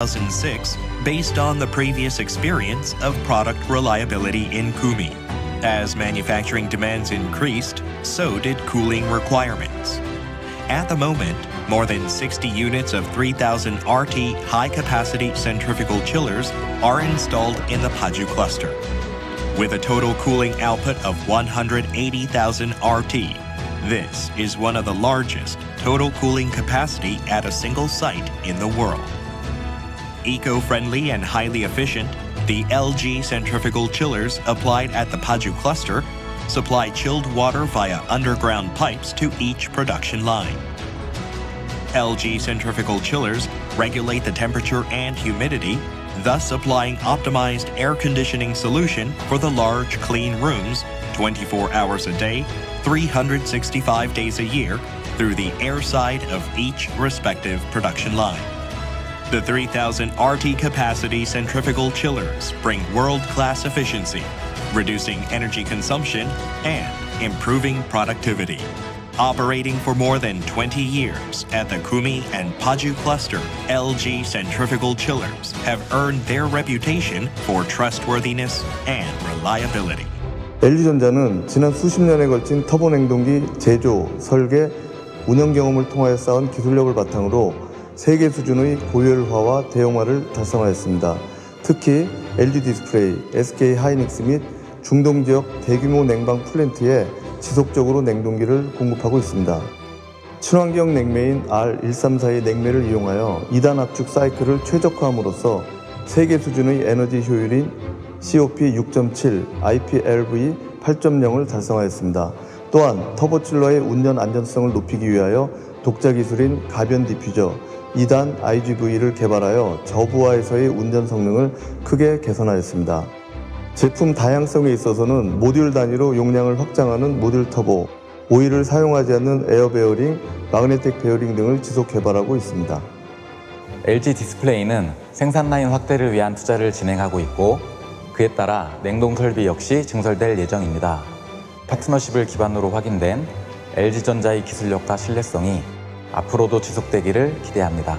2006 based on the previous experience of product reliability in Kumi. As manufacturing demands increased, so did cooling requirements. At the moment, more than 60 units of 3000 RT high-capacity centrifugal chillers are installed in the Paju cluster. With a total cooling output of 180,000 RT, this is one of the largest total cooling capacity at a single site in the world. Eco-friendly and highly efficient, the LG centrifugal chillers applied at the Paju cluster supply chilled water via underground pipes to each production line. LG centrifugal chillers regulate the temperature and humidity, thus applying optimized air conditioning solution for the large clean rooms 24 hours a day, 365 days a year through the air side of each respective production line. The 3000 RT capacity centrifugal chillers bring world-class efficiency, reducing energy consumption and improving productivity. Operating for more than 20 years at the Kumi and Paju cluster, LG centrifugal chillers have earned their reputation for trustworthiness and reliability. LG전자는 지난 수십 년에 걸친 터보 냉동기 제조, 설계, 운영 경험을 통하여 쌓은 기술력을 바탕으로 세계 수준의 고열화와 대형화를 달성하였습니다. 특히 LG 디스플레이, SK 하이닉스 및 중동 지역 대규모 냉방 플랜트에 지속적으로 냉동기를 공급하고 있습니다. 친환경 냉매인 R134의 냉매를 이용하여 2단 압축 사이클을 최적화함으로써 세계 수준의 에너지 효율인 COP 6.7, IPLV 8.0을 달성하였습니다. 또한 터보칠러의 운전 안전성을 높이기 위하여 독자 기술인 가변 디퓨저 2단 IGV를 개발하여 저부하에서의 운전 성능을 크게 개선하였습니다. 제품 다양성에 있어서는 모듈 단위로 용량을 확장하는 모듈 터보, 오일을 사용하지 않는 에어 베어링, 마그네틱 베어링 등을 지속 개발하고 있습니다. LG 디스플레이는 생산 라인 확대를 위한 투자를 진행하고 있고 그에 따라 냉동 설비 역시 증설될 예정입니다. 파트너십을 기반으로 확인된 LG전자의 기술력과 신뢰성이 앞으로도 지속되기를 기대합니다.